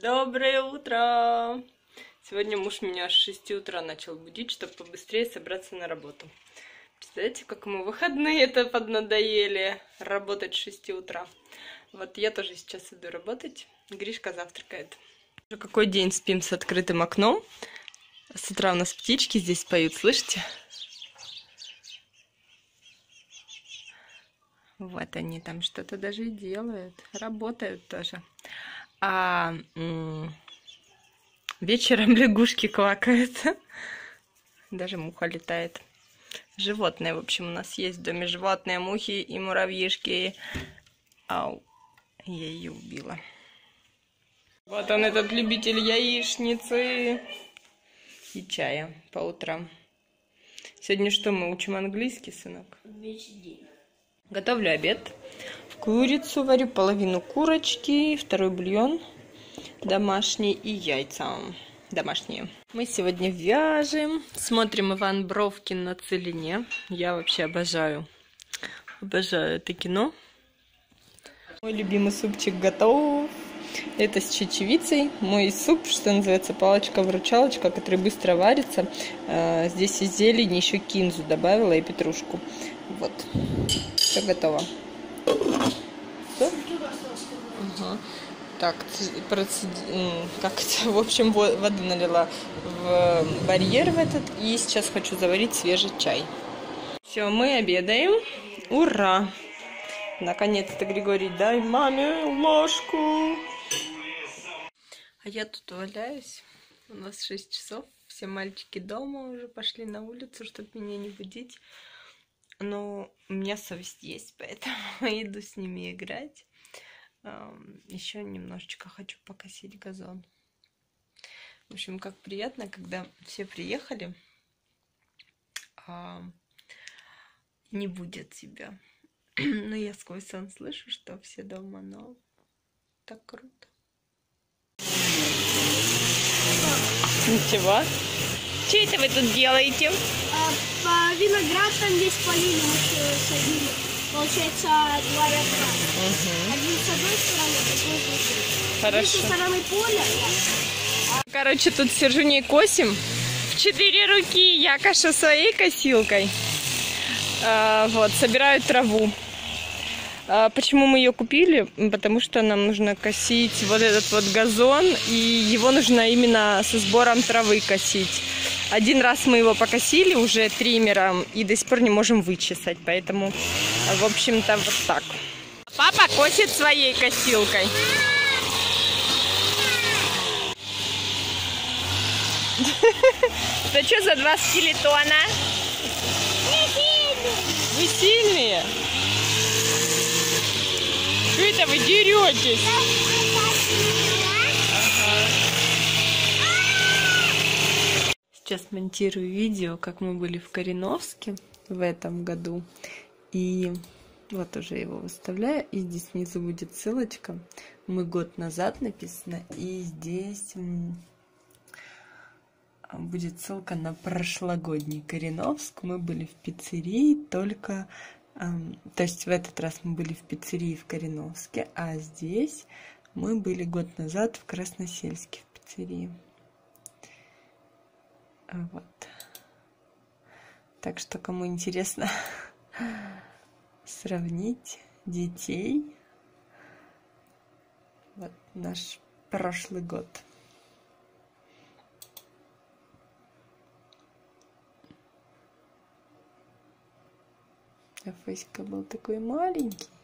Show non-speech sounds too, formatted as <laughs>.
Доброе утро! Сегодня муж меня с 6 утра начал будить, чтобы побыстрее собраться на работу. Представляете, как ему выходные это поднадоели работать с 6 утра. Вот я тоже сейчас иду работать. Гришка завтракает. Какой день спим с открытым окном. С утра у нас птички здесь поют, слышите? Вот они там что-то даже делают, работают тоже. А вечером <laughs> лягушки квакают. Даже муха летает. Животные, в общем, у нас есть в доме животные, мухи и муравьишки. Ау, я ее убила. Вот он, этот любитель яичницы и чая по утрам. Сегодня что, мы учим английский, сынок? Весь день. Готовлю обед. Курицу варю, половину курочки, второй бульон домашний и яйца домашние. Мы сегодня вяжем, смотрим Иван Бровкин на целине. Я вообще обожаю, обожаю это кино. Мой любимый супчик готов. Это с чечевицей. Мой суп, что называется, палочка-выручалочка, который быстро варится. А, здесь из зелени еще кинзу добавила и петрушку. Вот. Все готово. Все? Угу. Так, как это, <laughs> в общем, воды налила в барьер в этот. И сейчас хочу заварить свежий чай. Все, мы обедаем. Ура! Наконец-то, Григорий, дай маме ложку. А я тут валяюсь. У нас 6 часов. Все мальчики дома уже пошли на улицу, чтобы меня не будить. Но у меня совесть есть, <laughs> поэтому <laughs> иду с ними играть. Еще немножечко хочу покосить газон. В общем, как приятно, когда все приехали, а не будет тебя. <clears throat> Но я сквозь сон слышу, что все дома, но так круто. Ничего. Что это вы тут делаете? А, по виноград там весь полили, мы садили. Получается, два рядка. Угу. Один с одной стороны, другой с другой. Хорошо. С стороны поля. Короче, тут сижу не косим. В четыре руки я каша своей косилкой. А, вот, собираю траву. А почему мы ее купили? Потому что нам нужно косить вот этот вот газон, и его нужно именно со сбором травы косить. Один раз мы его покосили уже триммером и до сих пор не можем вычесать, поэтому, в общем-то, вот так. Папа косит своей косилкой. <laughs> Это что за два скелетона? Вы сильные? Что это вы деретесь? Сейчас монтирую видео, как мы были в Кореновске в этом году. И вот уже его выставляю. И здесь внизу будет ссылочка. Мы год назад написано. И здесь будет ссылка на прошлогодний Кореновск. Мы были в пиццерии, только... То есть в этот раз мы были в пиццерии в Кореновске, а здесь мы были год назад в Красносельске в пиццерии. Вот. Так что, кому интересно <laughs> сравнить детей, вот наш прошлый год. А Фаська был такой маленький.